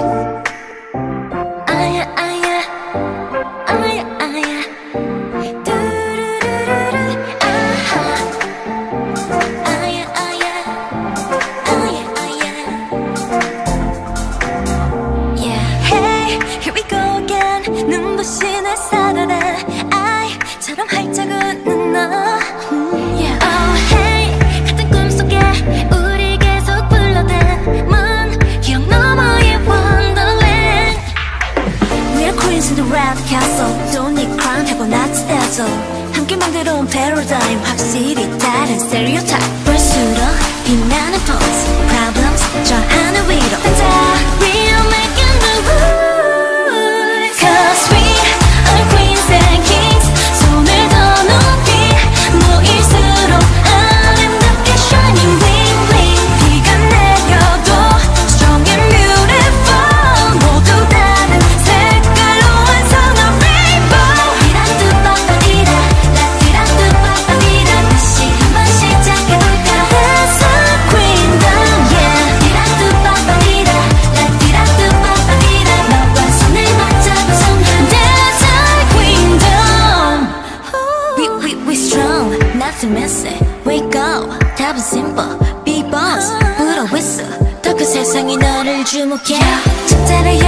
Thank you. 속 함께 만들어온 패러다임 확실히 다른 스테레오타입 What's it. Eh? Wake up. Tap a simple. be boss. a whistle. 더큰 세상이 너를 주목해. 첫자리